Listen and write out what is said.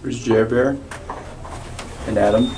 Where's Jer Bear and Adam?